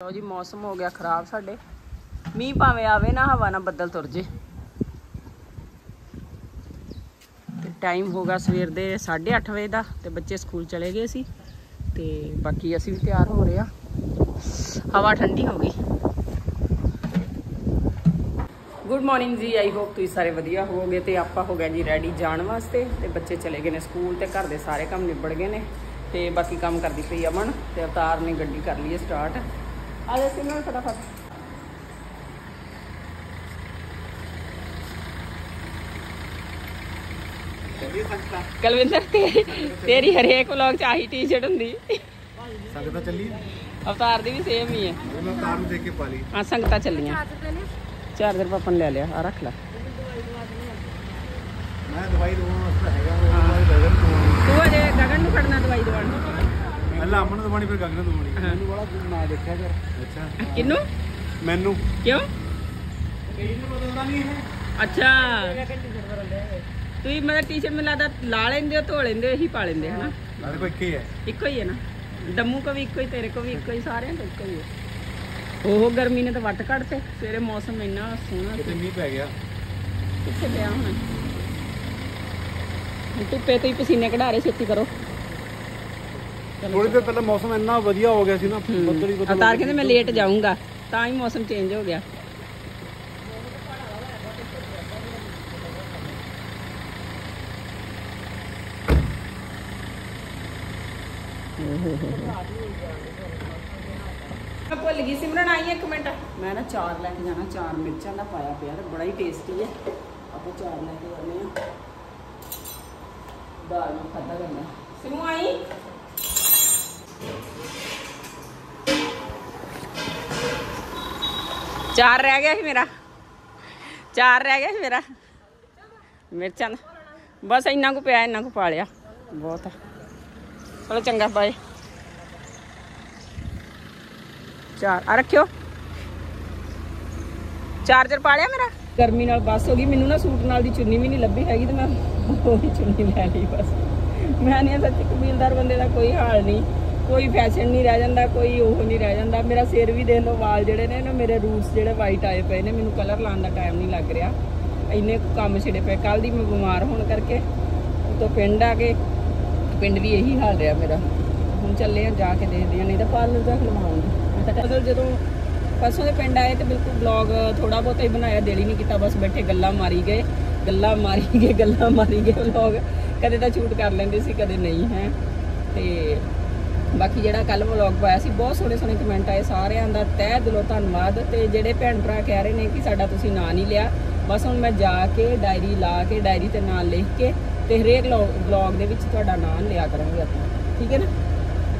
ਲੋ ਜੀ, ਮੌਸਮ ਹੋ ਗਿਆ ਖਰਾਬ ਸਾਡੇ। ਮੀਂਹ ਭਾਵੇਂ ਆਵੇ ਨਾ, ਹਵਾ ਨਾ ਬੱਦਲ ਤੁਰ ਜੇ। ਤੇ ਟਾਈਮ ਹੋ ਗਿਆ ਸਵੇਰ ਦੇ 8:30 ਵਜੇ ਦਾ, ਤੇ ਬੱਚੇ ਸਕੂਲ ਚਲੇ ਗਏ ਸੀ। ਤੇ ਬਾਕੀ ਅਸੀਂ ਵੀ ਤਿਆਰ ਹੋ ਰਹੇ ਆ ਹਵਾ ਠੰਡੀ ਹੋ ਗਈ। ਗੁੱਡ ਮਾਰਨਿੰਗ ਜੀ ਆਈ ਹੋਪ ਤੁਸੀਂ ਸਾਰੇ ਵਧੀਆ ਹੋਵੋਗੇ ਤੇ ਆਪਾਂ ਹੋ ਗਿਆ ਜੀ ਰੈਡੀ ਜਾਣ ਵਾਸਤੇ। ਤੇ ਬੱਚੇ ਚਲੇ ਗਏ ਨੇ ਸਕੂਲ ਤੇ ਘਰ ਦੇ ਸਾਰੇ ਕੰਮ ਨਿਬੜ ਗਏ ਨੇ। ਤੇ ਬਾਕੀ ਕੰਮ ਕਰਦੀ ਪਈ ਅਮਨ ਤੇ ਅਵਤਾਰ ਨੇ ਗੱਡੀ ਕਰ ਲਈ ਸਟਾਰਟ ਆ ਜਾ ਸਿਮਰਨ ਫਟਾਫਟ ਕਲਵਿੰਦਰ ਤੇਰੀ ਤੇਰੀ ਹਰੇਕ ਵਲੌਗ ਚ ਆਹੀ ਟੀ-ਸ਼ਰਟ ਹੁੰਦੀ। ਸੰਗਤਾਂ ਚੱਲੀ ਅਵਤਾਰ ਦੀ ਵੀ ਸੇਮ ਹੀ ਹੈ ਉਹਨਾਂ ਕਾਰ ਨੂੰ ਦੇਖ ਕੇ ਪਾ ਲਈ। ਹਾਂ ਸੰਗਤਾਂ ਚੱਲੀਆਂ। ਚਾਰਜਰ ਪਾਪਨ ਲੈ ਲਿਆ ਆ ਰੱਖ ਲੈ। ਮੈਂ ਦਵਾਈ ਦਵਾਉਣ ਵਾਸਤੇ ਹੈਗਾ ਉਹ ਦਵਾਈ ਗਗਨ ਦਵਾਉਣੀ ਤੂੰ ਅਜੇ ਗਗਨ ਨੂੰ ਖੜਨਾ ਦਵਾਈ ਦਵਾਉਣ। ਪਹਿਲਾਂ ਅਮਨ ਨੂੰ ਦਵਾਉਣੀ ਫਿਰ ਗਗਨ ਨੂੰ ਦਵਾਉਣੀ ਹਾਂ। ਮੈਨੂੰ ਬੜਾ ਨਾ ਦੇਖਿਆ ਕਰ। ਅੱਛਾ। ਕਿੰਨੂੰ ਮੈਨੂੰ। ਕਿਉਂ? ਮੈਨੂੰ ਪਤਾ ਨਹੀਂ ਹੈ ਅੱਛਾ। ਤੁਸੀਂ ਮਤਲਬ ਟੀ-ਸ਼ਰਟ ਮੈਨੂੰ ਲੱਗਦਾ ਲਾ ਲੈਂਦੇ ਹੋ ਧੋ ਲੈਂਦੇ ਹੋ ਇਹੀ ਪਾ ਲੈਂਦੇ ਹਨਾ? ਨਾਲੇ ਕੋਈ ਕੀ ਹੈ ਇੱਕੋ ਹੀ ਹੈ ਨਾ? ਦਮੂ ਕੋ ਵੀ ਇੱਕੋ ਹੀ ਤੇਰੇ ਕੋ ਵੀ ਇੱਕੋ ਹੀ ਸਾਰਿਆਂ ਦਾ ਇੱਕੋ ਹੀ ਹੈ। ਉਹ ਗਰਮੀ ਨੇ ਤਾਂ ਵੱਟ ਕੱਢਤੇ। ਸਵੇਰੇ ਮੌਸਮ ਇੰਨਾ ਸੋਹਣਾ ਕਿਤੇ ਸੀ ਮੀਂਹ ਪੈ ਗਿਆ। ਕਿੱਥੇ ਪਿਆ ਹੁਣ? ਹੁਣ ਧੁੱਪੇ ਤੋਂ ਹੀ ਪਸੀਨੇ ਕਢਾ ਰਹੇ ਛੇਤੀ ਕਰੋ। ਥੋੜੀ ਦੇਰ ਪਹਿਲਾਂ ਮੌਸਮ ਇੰਨਾ ਵਧੀਆ ਹੋ ਗਿਆ ਸੀ ਨਾ ਬੱਦਲ ਹੀ ਬੱਦਲ ਕਹਿੰਦੇ ਮੈਂ ਲੇਟ ਜਾਊਂਗਾ ਤਾਂ ਹੀ ਮੌਸਮ ਚੇਂਜ ਹੋ ਗਿਆ। ਮੈਂ ਭੁੱਲ ਗਈ ਸਿਮਰਨ ਆਈ ਇੱਕ ਮਿੰਟ। ਮੈਂ ਨਾ ਚਾਰ ਲੈ ਕੇ ਜਾਣਾ ਚਾਰ ਮਿਰਚਾਂ ਦਾ ਪਾਇਆ ਪਿਆ ਤੇ ਬੜਾ ਹੀ ਟੇਸਟੀ ਹੈ। ਆਪਾਂ ਚਾਰ ਲੈ ਕੇ ਜਾਂਦੇ ਆ ਦਾਲ ਨੂੰ ਖਾਦਾ ਕਰਨਾ। ਸਿਮੂ ਆਈ? ਚਾਰ ਰਹਿ ਗਿਆ ਸੀ ਮੇਰਾ। ਚਾਰ ਰਹਿ ਗਿਆ ਸੀ ਮੇਰਾ। ਮਿਰਚਾਂ ਬਸ ਇੰਨਾ ਕੁ ਪਿਆ, ਇੰਨਾ ਕੁ ਪਾ ਲਿਆ। ਬਹੁਤ ਚਲੋ ਚੰਗਾ ਬਾਏ ਚਾਰ। ਆ ਰੱਖਿਓ। ਚਾਰਜਰ ਪਾ ਲਿਆ ਮੇਰਾ। ਗਰਮੀ ਨਾਲ ਬਸ ਹੋ ਗਈ। ਮੈਨੂੰ ਨਾ ਸੂਟ ਨਾਲ ਦੀ ਚੁੰਨੀ ਵੀ ਨਹੀਂ ਲੱਭੀ ਹੈਗੀ ਤੇ ਮੈਂ ਉਹੀ ਚੁੰਨੀ ਲੈ ਲਈ ਬਸ। ਮੈਂ ਨਹੀਂ ਸੱਚੀ ਕਬੀਲਦਾਰ ਬੰਦੇ ਦਾ ਕੋਈ ਹਾਲ ਨਹੀਂ। ਕੋਈ ਫੈਸ਼ਨ ਨਹੀਂ ਰਹਿ ਜਾਂਦਾ, ਕੋਈ ਉਹ ਨਹੀਂ ਰਹਿ ਜਾਂਦਾ। ਮੇਰਾ ਸਿਰ ਵੀ ਦੇਖ ਲਓ, ਵਾਲ ਜਿਹੜੇ ਨੇ ਨਾ, ਮੇਰੇ ਰੂਟਸ ਜਿਹੜੇ ਵਾਈਟ ਆਏ ਪਏ ਨੇ, ਮੈਨੂੰ ਕਲਰ ਲਾਉਣ ਦਾ ਟਾਈਮ ਨਹੀਂ ਲੱਗ ਰਿਹਾ। ਇੰਨੇ ਕੰਮ ਛਿੜੇ ਪਏ। ਕੱਲ ਦੀ ਮੈਂ ਬਿਮਾਰ ਹੋਣ ਕਰਕੇ ਤੋਂ ਪਿੰਡ ਆ ਕੇ, ਪਿੰਡ ਵੀ ਇਹੀ ਹਾਲ ਰਿਹਾ ਮੇਰਾ। ਹੁਣ ਚੱਲੇ ਆ, ਜਾ ਕੇ ਦੇਖਦੇ ਆ, ਨਹੀਂ ਤਾਂ ਪਾਰਲਰ ਜਾ ਕੇ ਲਵਾਉਂਗੀ। ਤਾਂ ਕਦੋਂ ਜਦੋਂ ਪਰਸੋਂ ਦੇ ਪਿੰਡ ਆਏ ਤੇ ਬਿਲਕੁਲ ਬਲੌਗ ਥੋੜਾ ਬਹੁਤਾ ਹੀ ਬਣਾਇਆ, ਦਿਲ ਹੀ ਨਹੀਂ ਕੀਤਾ, ਬਸ ਬੈਠੇ ਗੱਲਾਂ ਮਾਰੀ ਗਏ, ਗੱਲਾਂ ਮਾਰੀ ਗਏ, ਗੱਲਾਂ ਮਾਰੀ ਗਏ ਵਲੌਗ ਕਦੇ ਤਾਂ ਸ਼ੂਟ ਕਰ ਲੈਂਦੇ ਸੀ, ਕਦੇ ਨਹੀਂ, ਹੈ। ਤੇ ਬਾਕੀ ਜਿਹੜਾ ਕੱਲ ਵਲੌਗ ਪਾਇਆ ਸੀ, ਬਹੁਤ ਸੋਹਣੇ ਸੋਹਣੇ ਕਮੈਂਟ ਆਏ ਸਾਰਿਆਂ ਦਾ, ਤਹਿ ਦਿਲੋਂ ਧੰਨਵਾਦ। ਤੇ ਜਿਹੜੇ ਭੈਣ ਭਰਾ ਕਹਿ ਰਹੇ ਨੇ ਕਿ ਸਾਡਾ ਤੁਸੀਂ ਨਾਂ ਨਹੀਂ ਲਿਆ, ਬਸ ਹੁਣ ਮੈਂ ਜਾ ਕੇ ਡਾਇਰੀ ਲਾ ਕੇ ਡਾਇਰੀ ਤੇ ਨਾਂ ਲਿਖ ਕੇ ਤੇ ਹਰੇਕ ਵਲੌਗ ਦੇ ਵਿੱਚ ਤੁਹਾਡਾ ਨਾਂ ਲਿਆ ਕਰਾਂਗੇ ਆਪਾਂ। ਠੀਕ ਹੈ ਨਾ?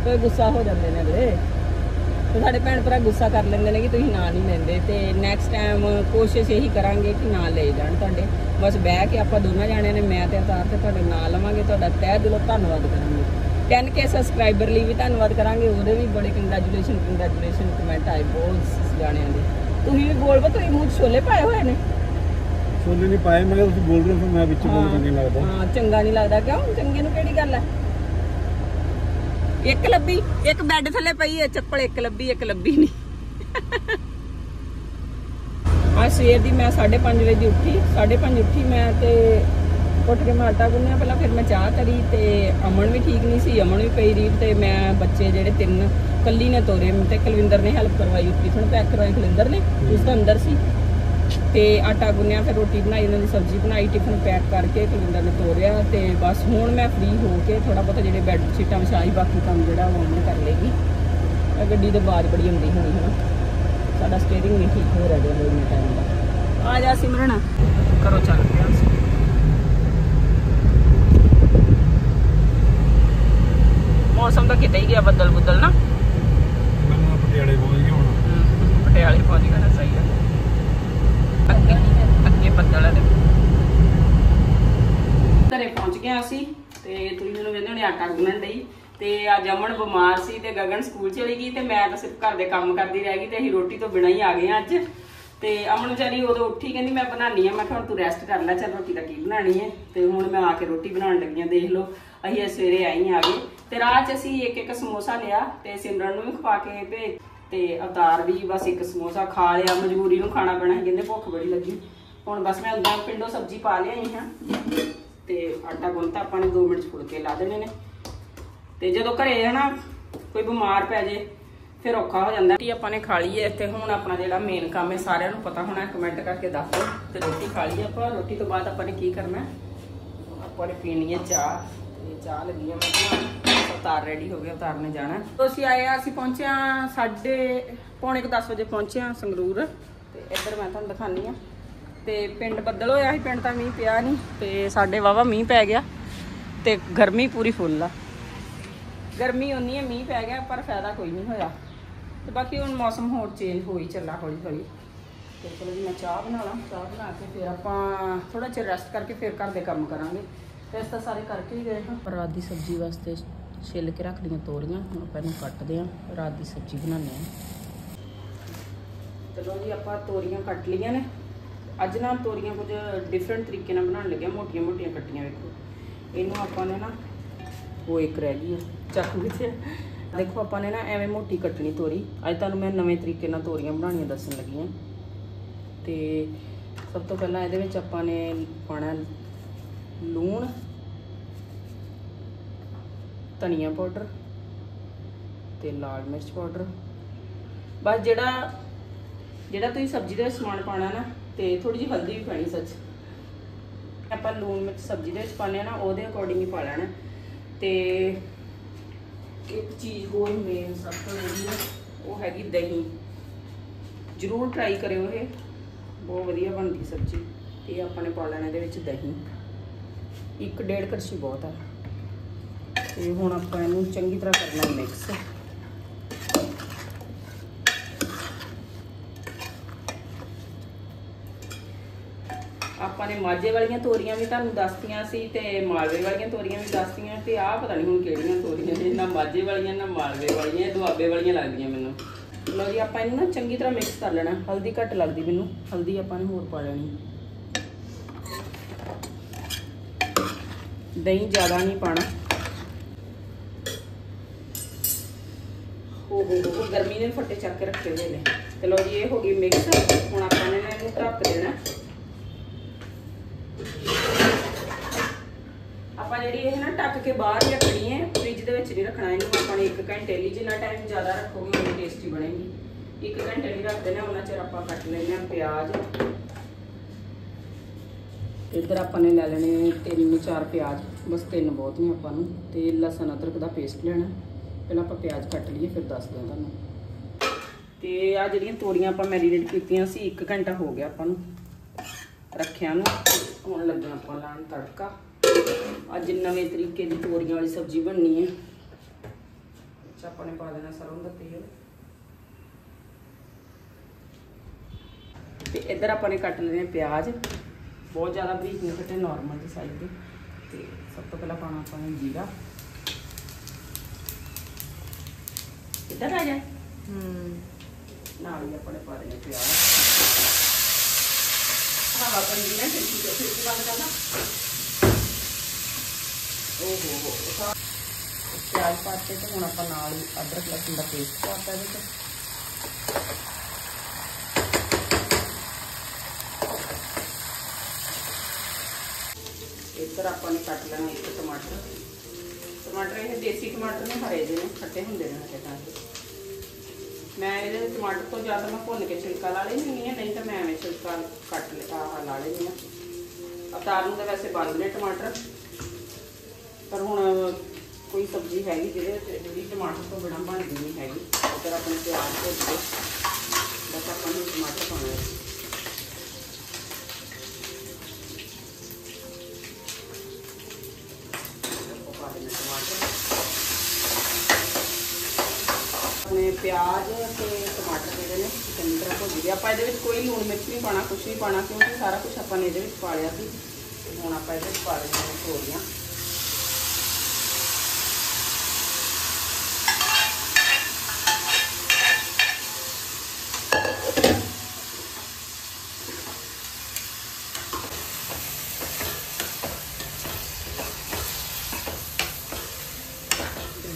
ਕੋਈ ਗੁੱਸਾ ਹੋ ਜਾਂਦੇ ਨੇ ਅਗਲੇ ਤੇ ਸਾਡੇ ਭੈਣ ਭਰਾ ਗੁੱਸਾ ਕਰ ਲੈਂਦੇ ਨੇ ਕਿ ਤੁਸੀਂ ਨਾਂ ਨਹੀਂ ਲੈਂਦੇ। ਤੇ ਨੈਕਸਟ ਟਾਈਮ ਕੋਸ਼ਿਸ਼ ਇਹੀ ਕਰਾਂਗੇ ਕਿ ਨਾਂ ਲੈ ਜਾਣ ਤੁਹਾਡੇ। ਬਸ ਬਹਿ ਕੇ ਆਪਾਂ ਦੋਨਾਂ ਜਾਣਿਆਂ ਨੇ, ਮੈਂ ਤੇ ਅਵਤਾਰ ਤੇ ਤੁਹਾਡੇ ਨਾਂ ਲਵਾਂਗੇ, ਤੁਹਾਡਾ ਤਹਿ ਦਿਲੋਂ ਧੰਨਵਾਦ ਕਰਾਂਗੇ। 10k ਸਬਸਕ੍ਰਾਈਬਰ ਲਈ ਵੀ ਧੰਨਵਾਦ ਕਰਾਂਗੇ ਉਹਦੇ ਵੀ ਬੜੇ ਕੰਗ੍ਰੈਚੁਲੇਸ਼ਨ ਕੰਗ੍ਰੈਚੁਲੇਸ਼ਨ ਕਮੈਂਟ ਆਏ ਬਹੁਤ ਜਾਣਿਆਂ ਦੇ। ਤੁਸੀਂ ਵੀ ਬੋਲ ਬੋ ਤੁਸੀਂ ਮੂੰਹ 'ਚ ਛੋਲੇ ਪਾਏ ਹੋਏ ਨੇ? ਸੋਨੇ ਨਹੀਂ ਪਾਏ ਮੈਂ ਕਿਹਾ ਤੁਸੀਂ ਬੋਲ ਰਹੇ ਹੋ ਫਿਰ ਮੈਂ ਵਿੱਚ ਬੋਲ ਚੰਗੇ ਲੱਗਦਾ। ਹਾਂ ਚੰਗਾ ਨਹੀਂ ਲੱਗਦਾ ਕਿਉਂ? ਚੰਗੇ ਨੂੰ ਕਿਹੜੀ ਗੱਲ ਹੈ ਇੱਕ ਲੱਭੀ ਇੱਕ ਬੈੱਡ ਥੱਲੇ ਪਈ ਹੈ ਚੱਪਲ ਇੱਕ ਲੱਭੀ ਇੱਕ ਲੱਭੀ ਨਹੀਂ। ਅੱਜ ਸਵੇਰ ਦੀ ਮੈਂ 5:30 ਵਜੇ ਉੱਠੀ 5:30 ਉੱਠੀ ਮੈਂ ਤੇ ਉੱਠ ਕੇ ਮੈਂ ਆਟਾ ਗੁੰਨਿਆ ਪਹਿਲਾਂ ਫਿਰ ਮੈਂ ਚਾਹ ਕਰੀ ਤੇ ਅਮਨ ਵੀ ਠੀਕ ਨਹੀਂ ਸੀ ਅਮਨ ਵੀ ਪਈ ਰੀਬ ਤੇ ਮੈਂ ਬੱਚੇ ਜਿਹੜੇ ਤਿੰਨ ਕੱਲੀ ਨੇ ਤੋਰੇ ਤੇ ਕੁਲਵਿੰਦਰ ਨੇ ਹੈਲਪ ਕਰਵਾਈ ਟਿਫਨ ਪੈਕ ਕਰਵਾਈ ਕੁਲਵਿੰਦਰ ਨੇ ਉਸ ਦਾ ਅੰਦਰ ਸੀ। ਤੇ ਆਟਾ ਗੁੰਨਿਆ ਫਿਰ ਰੋਟੀ ਬਣਾਈ ਉਹਨਾਂ ਦੀ ਸਬਜ਼ੀ ਬਣਾਈ ਟਿਫਨ ਪੈਕ ਕਰਕੇ ਕੁਲਵਿੰਦਰ ਨੇ ਤੋਰਿਆ ਤੇ ਬਸ ਹੁਣ ਮੈਂ ਫ੍ਰੀ ਹੋ ਕੇ ਥੋੜਾ ਬਹੁਤਾ ਜਿਹੜੇ ਬੈੱਡ ਸ਼ੀਟਾਂ ਵਿਛਾਈ ਬਾਕੀ ਕੰਮ ਜਿਹੜਾ ਉਹ ਉਹਨੇ ਕਰ ਲੇਗੀ ਗੱਡੀ ਦੇ ਆਵਾਜ਼ ਬੜੀ ਹੁੰਦੀ ਹੋਣੀ ਹੈ ਨਾ ਸਾਡਾ ਸਟੀਅਰਿੰਗ ਨਹੀਂ ਠੀਕ ਹੋ ਰਿਹਾ ਜੇ ਇੰਨੇ ਟਾਈਮ ਦਾ। ਆ ਜਾ ਸਿਮਰਨ। ਕਰੋ ਚੱਲ ਪਿਆ। ਮੌਸਮ ਤਾਂ ਕਿਤੇ ਹੀ ਗਿਆ ਬੱਦਲ ਬੁੱਦਲ ਨਾ। ਮੈਨੂੰ ਪਟਿਆਲੇ ਪਹੁੰਚ ਗਏ ਹੁਣ। ਹਮ, ਪਟਿਆਲੇ ਪਹੁੰਚ ਗਿਆ ਨਾ ਸਹੀ ਹੈ ਅੱਗੇ ਅੱਗੇ ਬੱਦਲ ਹੈ ਦੇਖੋ। ਘਰੇ ਪਹੁੰਚ ਗਏ ਅਸੀਂ ਤੇ ਤੁਸੀਂ ਮੈਨੂੰ ਕਹਿੰਦੇ ਹੋਣੇ ਆਟਾ ਗੁੰਨਣ ਲਈ। ਤੇ ਅੱਜ ਅਮਨ ਬਿਮਾਰ ਸੀ ਤੇ ਗਗਨ ਸਕੂਲ ਚਲੀ ਗਈ ਤੇ ਮੈਂ ਤਾਂ ਸਿਰਫ ਘਰ ਦੇ ਕੰਮ ਕਰਦੀ ਰਹਿ ਗਈ ਤੇ ਅਸੀਂ ਰੋਟੀ ਤੋਂ ਬਿਨਾਂ ਹੀ ਆ ਗਏ ਅੱਜ। ਤੇ ਅਮਨ ਵਿਚਾਰੀ ਉਦੋਂ ਉੱਠੀ ਕਹਿੰਦੀ, ਮੈਂ ਬਣਾਉਣੀ ਆ। ਮੈਂ ਕਿਹਾ, ਹੁਣ ਤੂੰ ਰੈਸਟ ਕਰ ਲੈ, ਚੱਲ ਰੋਟੀ ਦਾ ਕੀ ਬਣਾਣੀ ਹੈ? ਤੇ ਹੁਣ ਮੈਂ ਆ ਕੇ ਰੋਟੀ ਬਣਾਉਣ ਲੱਗੀ ਆ ਦੇਖ ਲਓ, ਅਸੀਂ ਅੱਜ ਸਵੇਰੇ ਆਈ ਆ ਗਏ ਤੇ ਰਾਹ 'ਚ ਅਸੀਂ ਇੱਕ ਇੱਕ ਸਮੋਸਾ ਲਿਆ ਤੇ ਸਿਮਰਨ ਨੂੰ ਵੀ ਖਵਾ ਕੇ ਭੇਜ ਤੇ ਅਵਤਾਰ ਵੀ ਬਸ ਇੱਕ ਸਮੋਸਾ ਖਾ ਲਿਆ, ਮਜਬੂਰੀ ਨੂੰ ਖਾਣਾ ਪੈਣਾ ਸੀ, ਕਹਿੰਦੇ ਭੁੱਖ ਬੜੀ ਲੱਗੀ। ਹੁਣ ਬਸ ਮੈਂ ਉਦਾਂ ਪਿੰਡੋਂ ਸਬਜ਼ੀ ਪਾ ਲਿਆਈ ਹਾਂ ਤੇ ਆਟਾ ਗੁੰਨਤਾ ਆਪਾਂ ਨੇ 2 ਮਿੰਟ 'ਚ ਫੁਲਕੇ ਲਾ ਦੇਣੇ ਨੇ। ਤੇ ਜਦੋਂ ਘਰੇ ਹਨਾ ਕੋਈ ਬਿਮਾਰ ਪੈ ਜੇ ਫਿਰ ਔਖਾ ਹੋ ਜਾਂਦਾ। ਰੋਟੀ ਆਪਾਂ ਨੇ ਖਾ ਲਈ ਹੈ ਇੱਥੇ। ਹੁਣ ਆਪਣਾ ਜਿਹੜਾ ਮੇਨ ਕੰਮ ਹੈ, ਸਾਰਿਆਂ ਨੂੰ ਪਤਾ ਹੋਣਾ ਕਮੈਂਟ ਕਰਕੇ ਦੱਸ ਦਿਓ ਤੇ ਰੋਟੀ ਖਾ ਲਈ ਆਪਾਂ। ਰੋਟੀ ਤੋਂ ਬਾਅਦ ਆਪਾਂ ਨੇ ਕੀ ਕਰਨਾ? ਆਪਾਂ ਨੇ ਪੀਣੀ ਹੈ ਚਾਹ। ਤੇ ਚਾਹ ਲੱਗੀ ਹੈ ਮੈਂ ਬਣਾਉਣ। ਰੈਡੀ ਹੋ ਗਿਆ, ਅਵਤਾਰ ਜਾਣਾ। ਅਸੀਂ ਆਏ ਆ ਅਸੀਂ ਪਹੁੰਚੇ ਆ ਸਾਢੇ ਪੌਣੇ ਕੁ 10 ਵਜੇ ਪਹੁੰਚੇ ਆ ਸੰਗਰੂਰ। ਤੇ ਇੱਧਰ ਮੈਂ ਤੁਹਾਨੂੰ ਦਿਖਾਨੀ ਆ ਤੇ ਪਿੰਡ ਬੱਦਲ ਹੋਇਆ ਸੀ, ਪਿੰਡ ਤਾਂ ਮੀਂਹ ਪਿਆ ਨਹੀਂ ਤੇ ਸਾਡੇ ਵਾਵਾ ਮੀਂਹ ਪੈ ਗਿਆ। ਤੇ ਗਰਮੀ ਪੂਰੀ ਫੁੱਲ ਆ। ਗਰਮੀ ਉਨੀ ਹੈ, ਮੀਂਹ ਪੈ ਗਿਆ, ਪਰ ਫਾਇਦਾ ਕੋਈ ਨਹੀਂ ਹੋਇਆ। ਤੇ ਬਾਕੀ ਹੁਣ ਮੌਸਮ ਹੋਰ ਚੇਂਜ ਹੋਈ ਚੱਲਾ ਹੌਲੀ ਹੌਲੀ। ਤੇ ਚਲੋ ਜੀ ਮੈਂ ਚਾਹ ਬਣਾ ਲਾਂ ਚਾਹ ਬਣਾ ਕੇ ਫਿਰ ਆਪਾਂ ਥੋੜਾ ਚਿਰ ਰੈਸਟ ਕਰਕੇ ਫਿਰ ਘਰ ਦੇ ਕੰਮ ਕਰਾਂਗੇ। ਰੈਸਟ ਤਾਂ ਸਾਰੇ ਕਰਕੇ ਹੀ ਗਏ ਹਾਂ। ਰਾਤ ਦੀ ਸਬਜ਼ੀ ਵਾਸਤੇ ਛਿੱਲ ਕੇ ਰੱਖ ਲਈਆਂ ਤੋਰੀਆਂ ਹੁਣ ਆਪਾਂ ਇਹਨੂੰ ਕੱਟਦੇ ਆਂ ਰਾਤ ਦੀ ਸਬਜ਼ੀ ਬਣਾਉਂਦੇ ਆਂ ਚਲੋ ਜੀ ਆਪਾਂ ਤੋਰੀਆਂ ਕੱਟ ਲਈਆਂ ਨੇ। ਅੱਜ ਨਾ ਤੋਰੀਆਂ ਕੁਝ ਡਿਫਰੈਂਟ ਤਰੀਕੇ ਨਾਲ ਬਣਾਉਣ ਲੱਗਿਆ ਮੋਟੀਆਂ ਮੋਟੀਆਂ ਕੱਟੀਆਂ ਵੇਖੋ। ਇਹਨੂੰ ਆਪਾਂ ਨੇ ਨਾ ਉਹ ਇੱਕ ਰਹਿ ਗਈ ਹੈ ਚਾਕੂ ਆ? ਦੇਖੋ, ਆਪਾਂ ਨੇ ਨਾ ਐਵੇਂ ਮੋਟੀ ਕੱਟਣੀ ਤੋਰੀ। ਅੱਜ ਤੁਹਾਨੂੰ ਮੈਂ ਨਵੇਂ ਤਰੀਕੇ ਨਾਲ ਤੋਰੀਆਂ ਬਣਾਉਣੀਆਂ ਦੱਸਣ ਲੱਗੀ ਹਾਂ। ਤੇ ਸਭ ਤੋਂ ਪਹਿਲਾਂ ਇਹਦੇ ਵਿੱਚ ਆਪਾਂ ਨੇ ਪਾਣਾ ਲੂਣ, ਧਨੀਆ ਪਾਊਡਰ ਤੇ ਲਾਲ ਮਿਰਚ ਪਾਊਡਰ। ਬਸ ਜਿਹੜਾ ਜਿਹੜਾ ਤੁਸੀਂ ਸਬਜ਼ੀ ਦੇ ਵਿੱਚ ਸਮਾਨ ਪਾਣਾ ਨਾ, ਤੇ ਥੋੜੀ ਜਿਹੀ ਹਲਦੀ ਵੀ ਪਾਣੀ ਸੱਚ। ਆਪਾਂ ਲੂਣ ਮਿਰਚ ਸਬਜ਼ੀ ਦੇ ਵਿੱਚ ਪਾਣੇ ਆ ਨਾ, ਉਹਦੇ ਅਕੋਰਡਿੰਗ ਹੀ ਪਾ ਲੈਣਾ। ਤੇ ਇੱਕ ਚੀਜ਼ ਹੋਰ ਮੇਨ ਸਭ ਤੋਂ ਜਿਹੜੀ ਹੈ ਉਹ ਹੈਗੀ ਦਹੀਂ। ਜ਼ਰੂਰ ਟਰਾਈ ਕਰਿਓ ਇਹ। ਬਹੁਤ ਵਧੀਆ ਬਣਦੀ ਸਬਜ਼ੀ। ਇਹ ਆਪਾਂ ਨੇ ਪਾ ਲੈਣਾ ਇਹਦੇ ਵਿੱਚ ਦਹੀਂ। ਇੱਕ ਡੇਢ ਕੜਛੀ ਬਹੁਤ ਆ। ਤੇ ਹੁਣ ਆਪਾਂ ਇਹਨੂੰ ਚੰਗੀ ਤਰ੍ਹਾਂ ਕਰਨਾ ਮਿਕਸ ਆਪਾਂ ਨੇ ਮਾਝੇ ਵਾਲੀਆਂ ਤੋਰੀਆਂ ਵੀ ਤੁਹਾਨੂੰ ਦੱਸਤੀਆਂ ਸੀ ਤੇ ਮਾਲਵੇ ਵਾਲੀਆਂ ਤੋਰੀਆਂ ਵੀ ਦੱਸਤੀਆਂ ਤੇ ਆਹ ਪਤਾ ਨਹੀਂ ਹੁਣ ਕਿਹੜੀਆਂ ਤੋਰੀਆਂ ਨੇ, ਨਾ ਮਾਝੇ ਵਾਲੀਆਂ, ਨਾ ਮਾਲਵੇ ਵਾਲੀਆਂ ਦੁਆਬੇ ਵਾਲੀਆਂ ਲੱਗਦੀਆਂ ਮੈਨੂੰ। ਲਓ ਜੀ, ਆਪਾਂ ਇਹਨੂੰ ਨਾ ਚੰਗੀ ਤਰ੍ਹਾਂ ਮਿਕਸ ਕਰ ਲੈਣਾ। ਹਲਦੀ ਘੱਟ ਲੱਗਦੀ ਮੈਨੂੰ, ਹਲਦੀ ਆਪਾਂ ਨੇ ਹੋਰ ਪਾ ਲੈਣੀ। ਦਹੀਂ ਜ਼ਿਆਦਾ ਨਹੀਂ ਪਾਣਾ। ਹੋ ਹੋ ਗਰਮੀ ਨੇ ਫੱਟੇ ਚੱਕ ਕੇ ਰੱਖੇ ਹੋਏ ਨੇ। ਤੇ ਲਓ ਜੀ, ਇਹ ਹੋ ਗਈ ਮਿਕਸ ਹੁਣ ਆਪਾਂ ਨੇ ਇਹਨੂੰ ਢੱਕ ਦੇਣਾ ਆਪਾਂ ਜਿਹੜੀ ਇਹ ਨਾ ਟੱਕ ਕੇ ਬਾਹਰ ਹੀ ਰੱਖਣੀ ਹੈ ਫ੍ਰਿਜ ਦੇ ਵਿੱਚ ਨਹੀਂ ਰੱਖਣਾ ਇਹਨੂੰ। ਆਪਾਂ ਨੇ 1 ਘੰਟੇ ਲਈ ਜਿੰਨਾ ਟਾਈਮ ਜ਼ਿਆਦਾ ਰੱਖੋਗੇ, ਉਨੀ ਟੇਸਟੀ ਬਣੇਗੀ। 1 ਘੰਟੇ ਲਈ ਰੱਖ ਦੇਣਾ ਉਹਨਾਂ ਚਿਰ ਆਪਾਂ ਕੱਟ ਲੈਣੇ ਆ ਪਿਆਜ਼। ਇੱਧਰ ਆਪਾਂ ਨੇ ਲੈ ਲੈਣੇ ਤਿੰਨ ਚਾਰ ਪਿਆਜ਼। ਬਸ ਤਿੰਨ ਬਹੁਤ ਨੇ ਆਪਾਂ ਨੂੰ। ਤੇ ਲਸਣ, ਅਦਰਕ ਦਾ ਪੇਸਟ ਲੈਣਾ। ਪਹਿਲਾਂ ਆਪਾਂ ਪਿਆਜ਼ ਕੱਟ ਲਈਏ, ਫਿਰ ਦੱਸਦੇ ਹਾਂ ਤੁਹਾਨੂੰ। ਤੇ ਆ ਜਿਹੜੀਆਂ ਤੋਰੀਆਂ ਆਪਾਂ ਮੈਰੀਨੇਟ ਕੀਤੀਆਂ ਸੀ 1 ਘੰਟਾ ਹੋ ਗਿਆ ਆਪਾਂ ਨੂੰ ਰੱਖਿਆ ਨੂੰ। ਹੁਣ ਲੱਗੇ ਆਪਾਂ ਲਾਣ ਤੜਕਾ। ਅੱਜ ਨਵੇਂ ਤਰੀਕੇ ਦੀ ਤੋਰੀਆਂ ਵਾਲੀ ਸਬਜ਼ੀ ਬਣਨੀ ਹੈ। ਵਿੱਚ ਆਪਾਂ ਨੇ ਪਾ ਦੇਣਾ ਸਰੋਂ ਦਾ ਤੇਲ। ਤੇ ਇੱਧਰ ਆਪਾਂ ਨੇ ਕੱਟ ਲੈਣੇ ਪਿਆਜ਼। ਬਹੁਤ ਜ਼ਿਆਦਾ ਬਰੀਕ ਨਹੀਂ ਕੱਟੇ ਨਾਰਮਲ ਜਿਹੇ ਸਾਈਜ਼ ਦੇ। ਤੇ ਸਭ ਤੋਂ ਪਹਿਲਾਂ ਪਾਣਾ ਆਪਾਂ ਨੇ ਜੀਰਾ। ਇੱਧਰ ਆ ਜਾ ਹੂੰ। ਨਾਲ ਹੀ ਆਪਾਂ ਨੇ ਪਾ ਦੇਣੇ ਪਿਆਜ਼। ਹਵਾ ਪੰਦੀ ਨਾ ਫਿਰ ਕੀ ਬੰਦ ਕਰਨਾ। ਓ ਹੋ ਹੋ ਪਿਆਜ਼ ਪਾਤੇ ਤੇ ਹੁਣ ਆਪਾਂ ਨਾਲ ਹੀ ਅਦਰਕ ਲਸਣ ਦਾ ਪੇਸਟ ਪਾਤਾ ਵਿੱਚ ਇੱਧਰ ਆਪਾਂ ਨੇ ਕੱਟ ਲੈਣਾ ਇੱਕ ਟਮਾਟਰ। ਟਮਾਟਰ ਇਹ ਦੇਸੀ ਟਮਾਟਰ ਨੇ, ਹਰੇ ਜਿਹੇ ਨੇ, ਖੱਟੇ ਹੁੰਦੇ ਨੇ ਹਰੇ ਤਾਂ। ਮੈਂ ਇਹਦੇ ਟਮਾਟਰ ਤੋਂ ਜ਼ਿਆਦਾ ਮੈਂ ਭੁੰਨ ਕੇ ਛਿਲਕਾ ਲਾ ਲੈਂਦੀ ਹੁੰਦੀ ਹਾਂ, ਨਹੀਂ ਤਾਂ ਮੈਂ ਐਵੇਂ ਛਿਲਕਾ ਕੱਟ ਲਿਆ ਲਾ ਲੈਂਦੀ ਹਾਂ। ਅਵਤਾਰ ਨੂੰ ਤਾਂ ਵੈਸੇ ਬੰਦ ਨੇ ਟਮਾਟਰ। ਪਰ ਹੁਣ ਕੋਈ ਸਬਜ਼ੀ ਹੈਗੀ ਜਿਹਦੇ ਵਿੱਚ ਜਿਹੜੀ ਟਮਾਟਰ ਤੋਂ ਬਿਨਾਂ ਬਣਦੀ ਨਹੀਂ ਹੈਗੀ ਉੱਧਰ ਆਪਣੇ ਪਿਆਜ਼ ਭੁੱਜ ਕੇ ਬਸ ਆਪਾਂ ਨੂੰ ਟਮਾਟਰ ਪਾਉਣਾ ਹੈ। ਪਾ ਦੇਣਾ ਟਮਾਟਰ। ਆਪਣੇ ਪਿਆਜ਼ ਤੇ ਟਮਾਟਰ ਜਿਹੜੇ ਨੇ, ਚੰਗੀ ਤਰ੍ਹਾਂ ਭੁੱਜ ਗਏ ਆਪਾਂ ਇਹਦੇ ਵਿੱਚ ਕੋਈ ਲੂਣ ਮਿਰਚ ਨਹੀਂ ਪਾਣਾ ਕੁਝ ਨਹੀਂ ਪਾਣਾ ਕਿਉਂਕਿ ਸਾਰਾ ਕੁਝ ਆਪਾਂ ਨੇ ਇਹਦੇ ਵਿੱਚ ਪਾ ਲਿਆ ਸੀ। ਹੁਣ ਆਪਾਂ ਇਹਦੇ ਵਿੱਚ ਪਾ ਦੇਣਾ ਤੋਰੀਆਂ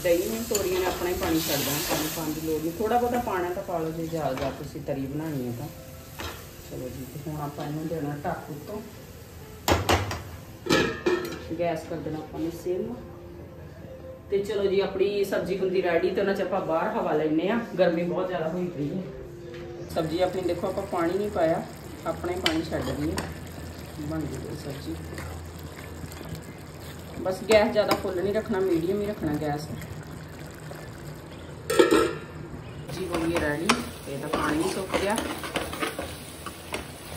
ਦਹੀਂ ਨੂੰ ਤੋਰੀਆਂ ਨੇ ਆਪਣਾ ਹੀ ਪਾਣੀ ਛੱਡ ਦੇਣਾ ਪਾਣੀ ਪਾਉਣ ਦੀ ਲੋੜ ਨਹੀਂ। ਥੋੜਾ ਬਹੁਤਾ ਪਾਣਾ ਤਾਂ ਪਾ ਲਓ ਜੇ ਜ਼ਿਆਦਾ ਤੁਸੀਂ, ਤਰੀ ਬਣਾਉਣੀ ਹੈ ਤਾਂ। ਚਲੋ ਜੀ, ਤੇ ਹੁਣ ਆਪਾਂ ਇਹਨੂੰ ਦੇਣਾ ਢੱਕ ਉੱਤੋਂ। ਗੈਸ ਕਰ ਦੇਣਾ ਆਪਾਂ ਨੇ ਸਿਮ। ਤੇ ਚਲੋ ਜੀ, ਆਪਣੀ ਸਬਜ਼ੀ ਹੁੰਦੀ ਰੈਡੀ ਤੇ ਉਹਨਾਂ ਚ ਆਪਾਂ ਬਾਹਰ ਹਵਾ ਲੈਣੇ ਆ ਗਰਮੀ ਬਹੁਤ ਜ਼ਿਆਦਾ ਹੋਈ ਪਈ ਹੈ। ਸਬਜ਼ੀ ਆਪਣੀ ਦੇਖੋ, ਆਪਾਂ ਪਾਣੀ ਨਹੀਂ ਪਾਇਆ। ਆਪਣਾ ਹੀ ਪਾਣੀ ਛੱਡ ਰਹੀ ਹੈ ਬਣ ਗਈ ਇਹ ਸਬਜ਼ੀ। ਬਸ ਗੈਸ ਜ਼ਿਆਦਾ ਫੁੱਲ ਨਹੀਂ ਰੱਖਣਾ, ਮੀਡੀਅਮ ਹੀ ਰੱਖਣਾ ਗੈਸ। ਜੀ ਹੋ ਗਈ ਰੈਡੀ ਇਹਦਾ ਪਾਣੀ ਸੁੱਕ ਗਿਆ।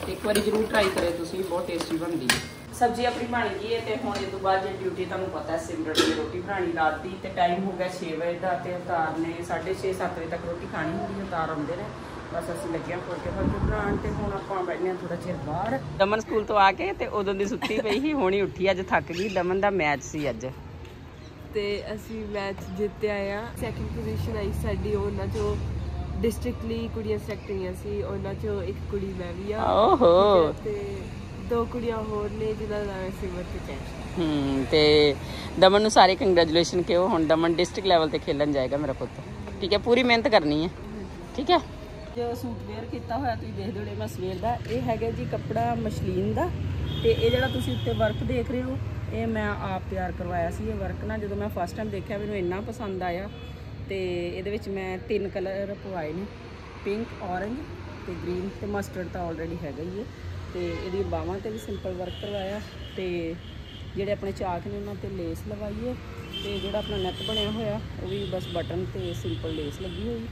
ਇੱਕ ਵਾਰੀ ਜ਼ਰੂਰ ਟਰਾਈ ਕਰਿਓ ਤੁਸੀਂ, ਬਹੁਤ ਟੇਸਟੀ ਬਣਦੀ ਹੈ। ਸਬਜ਼ੀ ਆਪਣੀ ਬਣ ਗਈ ਹੈ ਤੇ ਹੁਣ ਇਹ ਤੋਂ ਬਾਅਦ ਜੇ ਡਿਊਟੀ ਤੁਹਾਨੂੰ ਪਤਾ ਹੈ ਸਿਮਰਨ ਦੀ ਰੋਟੀ ਬਣਾਣੀ ਰਾਤ ਦੀ ਤੇ ਟਾਈਮ ਹੋ ਗਿਆ 6 ਵਜੇ ਦਾ ਤੇ ਅਵਤਾਰ ਨੇ 6:30 7 ਵਜੇ ਤੱਕ ਰੋਟੀ ਖਾਣੀ ਹੁੰਦੀ ਹੈ ਅਵਤਾਰ ਆਉਂਦੇ ਨੇ। ਬਸ ਅਸੀਂ ਲੱਗੇ ਹਾਂ ਫੁਲਕੇ ਫੁਲਕੇ ਬਣਾਉਣ ਤੇ ਹੁਣ ਆਪਾਂ ਬੈਠੇ ਹਾਂ ਥੋੜਾ ਚਿਰ ਬਾਹਰ। ਦਮਨ ਸਕੂਲ ਤੋਂ ਆ ਕੇ ਤੇ ਉਦੋਂ ਦੀ ਸੁੱਤੀ ਪਈ ਸੀ ਹੁਣੀ ਉੱਠੀ ਅੱਜ ਥੱਕ ਗਈ। ਦਮਨ ਦਾ ਮੈਚ ਸੀ ਅੱਜ। ਤੇ ਅਸੀਂ ਮੈਚ ਜਿੱਤੇ ਆਏ ਆ। ਸੈਕਿੰਡ ਪੋਜੀਸ਼ਨ ਆਈ ਸਾਡੀ ਉਹਨਾਂ ਚੋਂ ਡਿਸਟ੍ਰਿਕਟ ਲਈ ਕੁੜੀਆਂ ਸਿਲੈਕਟ ਹੋਈਆਂ ਸੀ। ਉਹਨਾਂ ਚੋਂ ਇੱਕ ਕੁੜੀ ਮੈਂ ਵੀ ਆ। ਓਹੋ। ਤੇ ਦੋ ਕੁੜੀਆਂ ਹੋਰ ਨੇ ਜਿਨ੍ਹਾਂ ਦਾ ਨਾਮ ਸਿਮਰ ਤੇ ਚੈਂਸ਼ ਹੂੰ ਤੇ ਦਮਨ ਨੂੰ ਸਾਰੇ ਕੰਗ੍ਰੈਚੁਲੇਸ਼ਨ ਕਿਹੋ ਹੁਣ ਦਮਨ ਡਿਸਟ੍ਰਿਕਟ ਲੈਵਲ ਤੇ ਖੇਲਣ ਜਾਏਗਾ ਮੇਰਾ ਪੁੱਤ। ਠੀਕ ਹੈ ਪੂਰੀ ਮਿਹਨਤ ਕਰਨੀ ਹੈ। ਠੀਕ ਹੈ। ਜੋ ਸੂਟ ਵੇਅਰ ਕੀਤਾ ਹੋਇਆ, ਤੁਸੀਂ ਦੇਖਦੇ ਹੋਣੇ ਮੈਂ ਸਵੇਰ ਦਾ। ਇਹ ਹੈਗਾ ਜੀ ਕੱਪੜਾ ਮਸ਼ਲੀਨ ਦਾ, ਤੇ ਇਹ ਜਿਹੜਾ ਤੁਸੀਂ ਉੱਤੇ ਵਰਕ ਦੇਖ ਰਹੇ ਹੋ, ਇਹ ਮੈਂ ਆਪ ਤਿਆਰ ਕਰਵਾਇਆ ਸੀ ਇਹ ਵਰਕ ਨਾ ਜਦੋਂ ਮੈਂ ਫਸਟ ਟਾਈਮ ਦੇਖਿਆ, ਮੈਨੂੰ ਇੰਨਾ ਪਸੰਦ ਆਇਆ, ਤੇ ਇਹਦੇ ਵਿੱਚ ਮੈਂ ਤਿੰਨ ਕਲਰ ਪਵਾਏ ਨੇ ਪਿੰਕ ਔਰੰਜ ਤੇ ਗ੍ਰੀਨ ਤੇ ਮਸਟਰਡ ਤਾਂ ਆਲਰੇਡੀ ਹੈਗਾ ਹੀ ਹੈ। ਤੇ ਇਹਦੀ ਬਾਹਾਂ ਤੇ ਵੀ ਸਿੰਪਲ ਵਰਕ ਕਰਵਾਇਆ, ਤੇ ਜਿਹੜੇ ਆਪਣੇ ਚਾਕ ਨੇ ਉਹਨਾਂ ਤੇ ਲੇਸ ਲਵਾਈਏ ਹੈ, ਤੇ ਜਿਹੜਾ ਆਪਣਾ ਨੈਕ ਬਣਿਆ ਹੋਇਆ, ਉਹ ਵੀ ਬਸ ਬਟਨ ਤੇ ਸਿੰਪਲ ਲੇਸ ਲੱਗੀ ਹੋਈ।